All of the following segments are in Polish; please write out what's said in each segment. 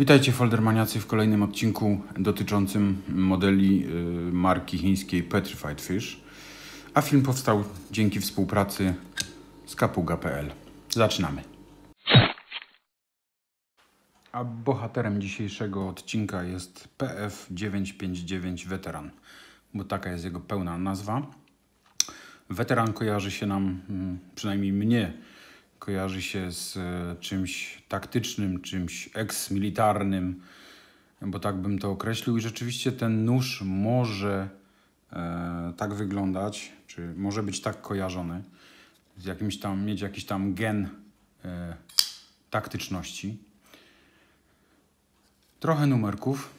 Witajcie foldermaniacy w kolejnym odcinku dotyczącym modeli y, marki chińskiej Petrified Fish. A film powstał dzięki współpracy z kapuga.pl. Zaczynamy. A bohaterem dzisiejszego odcinka jest PF959 Weteran, bo taka jest jego pełna nazwa. Weteran kojarzy się nam, mm, przynajmniej mnie, kojarzy się z e, czymś taktycznym, czymś eksmilitarnym, bo tak bym to określił. I rzeczywiście ten nóż może e, tak wyglądać, czy może być tak kojarzony, z jakimś tam, mieć jakiś tam gen e, taktyczności. Trochę numerków.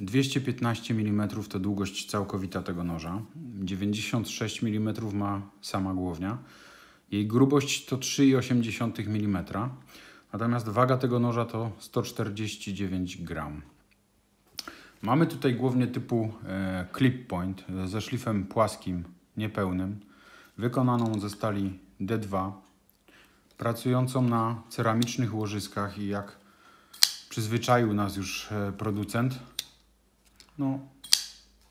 215 mm to długość całkowita tego noża. 96 mm ma sama głownia. Jej grubość to 3,8 mm, natomiast waga tego noża to 149 gram. Mamy tutaj głównie typu e, clip point ze szlifem płaskim, niepełnym, wykonaną ze stali D2, pracującą na ceramicznych łożyskach i jak przyzwyczaił nas już e, producent, no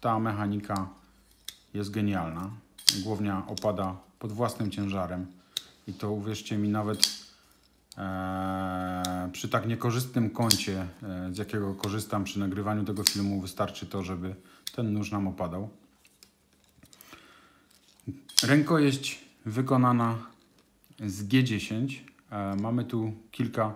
ta mechanika jest genialna. Głownia opada pod własnym ciężarem. I to uwierzcie mi, nawet e, przy tak niekorzystnym kącie, e, z jakiego korzystam przy nagrywaniu tego filmu, wystarczy to, żeby ten nóż nam opadał. Rękojeść wykonana z G10. E, mamy tu kilka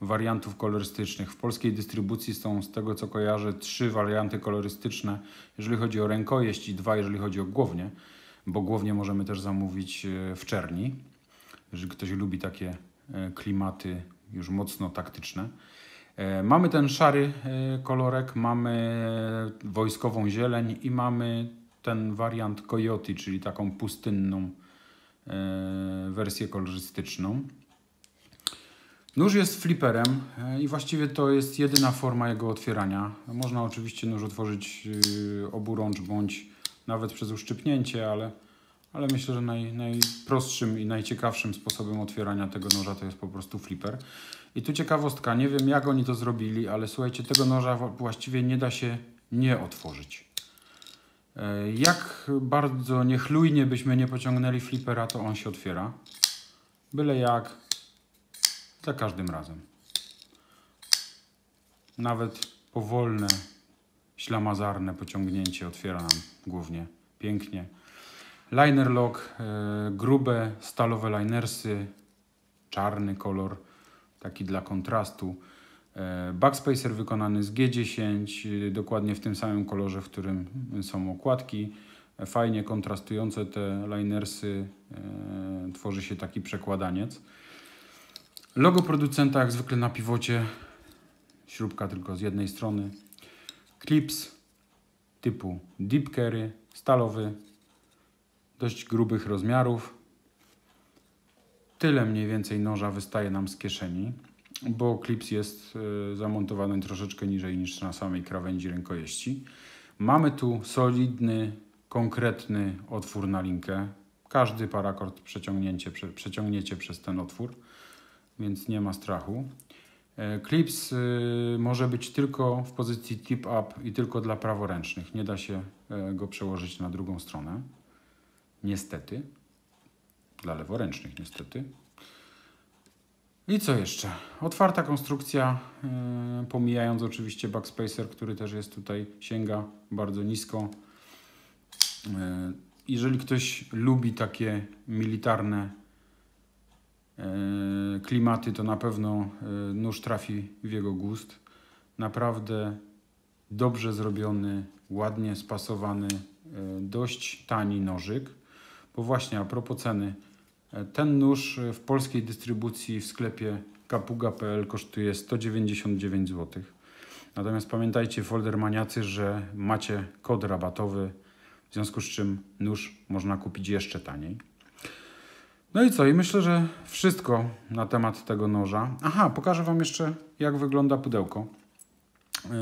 wariantów kolorystycznych. W polskiej dystrybucji są, z tego co kojarzę, trzy warianty kolorystyczne, jeżeli chodzi o rękojeść i dwa, jeżeli chodzi o głownię bo głównie możemy też zamówić e, w czerni, jeżeli ktoś lubi takie e, klimaty już mocno taktyczne. E, mamy ten szary kolorek, mamy wojskową zieleń i mamy ten wariant Coyote, czyli taką pustynną wersję kolorystyczną. Nóż jest fliperem i właściwie to jest jedyna forma jego otwierania. Można oczywiście nóż otworzyć oburącz bądź nawet przez uszczypnięcie, ale, ale myślę, że naj, najprostszym i najciekawszym sposobem otwierania tego noża to jest po prostu flipper. I tu ciekawostka, nie wiem jak oni to zrobili, ale słuchajcie, tego noża właściwie nie da się nie otworzyć. E, jak bardzo niechlujnie byśmy nie pociągnęli flipera, to on się otwiera. Byle jak, za każdym razem. Nawet powolne ślamazarne pociągnięcie otwiera nam głównie pięknie. Liner lock, e, grube stalowe linersy, czarny kolor, taki dla kontrastu. E, backspacer wykonany z G10, dokładnie w tym samym kolorze, w którym są okładki. E, fajnie kontrastujące te linersy, tworzy się taki przekładaniec. Logo producenta jak zwykle na piwocie, śrubka tylko z jednej strony, Clips typu Deep Carry, stalowy, dość grubych rozmiarów. Tyle mniej więcej noża wystaje nam z kieszeni, bo klips jest y, zamontowany troszeczkę niżej niż na samej krawędzi rękojeści. Mamy tu solidny, konkretny otwór na linkę. Każdy parakord przeciągnięcie, przeciągniecie przez ten otwór, więc nie ma strachu. E, Clips y, może być tylko w pozycji tip up i tylko dla praworęcznych. Nie da się e, go przełożyć na drugą stronę. Niestety. Dla leworęcznych niestety. I co jeszcze? Otwarta konstrukcja, e, pomijając oczywiście backspacer, który też jest tutaj, sięga bardzo nisko. Jeżeli ktoś lubi takie militarne klimaty, to na pewno e, nóż trafi w jego gust. Naprawdę dobrze zrobiony, ładnie spasowany, e, dość tani nożyk. Bo właśnie a propos ceny, ten nóż w polskiej dystrybucji w sklepie kapuga.pl kosztuje 199 zł. Natomiast pamiętajcie, foldermaniacy, że macie kod rabatowy, w związku z czym nóż można kupić jeszcze taniej. No i co? I myślę, że wszystko na temat tego noża. Aha, pokażę Wam jeszcze, jak wygląda pudełko.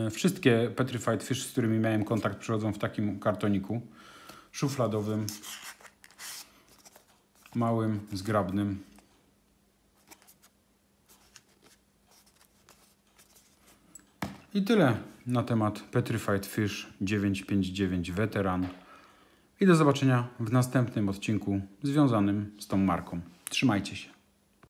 E, wszystkie Petrified Fish, z którymi miałem kontakt, przychodzą w takim kartoniku szufladowym, małym, zgrabnym. I tyle na temat Petrified Fish 959 Veteran. I do zobaczenia w następnym odcinku związanym z tą marką. Trzymajcie się.